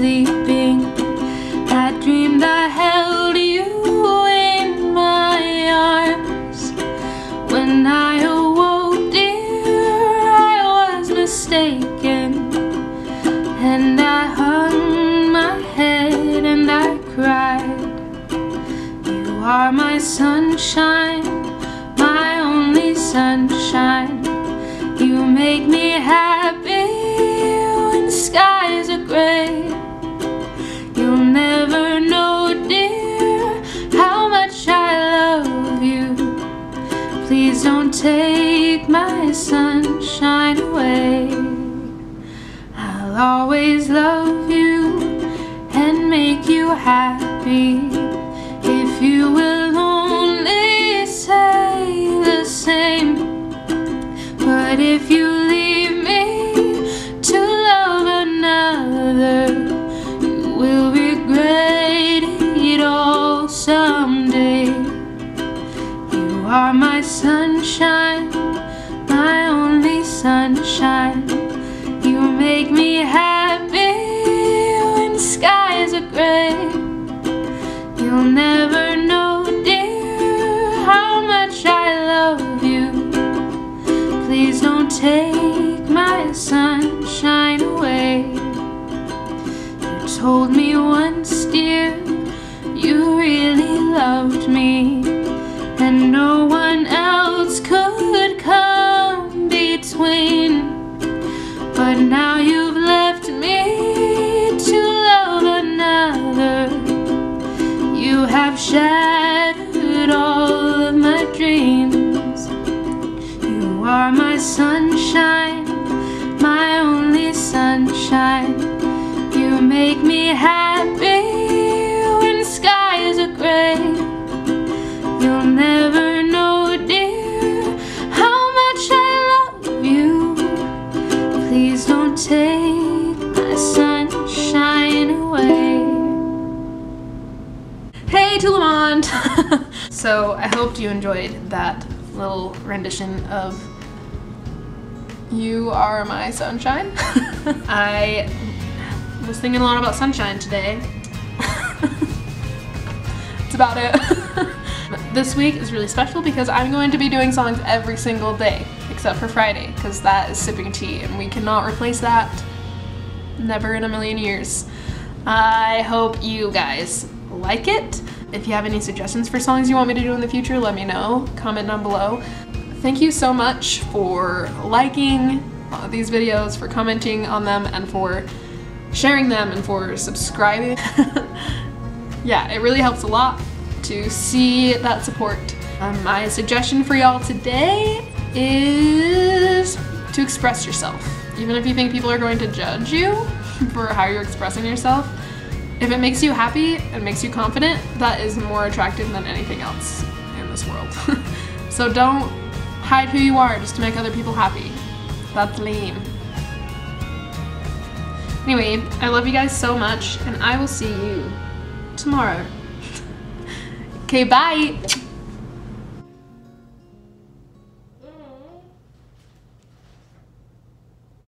sleeping. I dreamed I held you in my arms. When I awoke, dear, I was mistaken. And I hung my head and I cried. You are my sunshine, my only sunshine. You make me happy You'll never know, dear, how much I love you. Please don't take my sunshine away. I'll always love you and make you happy if you will are my sunshine, my only sunshine. You make me happy when skies are gray. You'll never know, dear, how much I love you. Please don't take my sunshine away. You told me once, sunshine. You make me happy when skies are gray. You'll never know, dear, how much I love you. Please don't take my sunshine away. Hey, Tulamont! so I hoped you enjoyed that little rendition of You Are My Sunshine. I was thinking a lot about sunshine today. That's about it. this week is really special because I'm going to be doing songs every single day except for Friday because that is sipping tea and we cannot replace that. Never in a million years. I hope you guys like it. If you have any suggestions for songs you want me to do in the future, let me know. Comment down below. Thank you so much for liking uh, these videos, for commenting on them, and for sharing them, and for subscribing. yeah, it really helps a lot to see that support. Um, my suggestion for y'all today is to express yourself. Even if you think people are going to judge you for how you're expressing yourself, if it makes you happy and makes you confident, that is more attractive than anything else in this world. so don't hide who you are just to make other people happy. That's lame. Anyway, I love you guys so much, and I will see you tomorrow. okay, bye!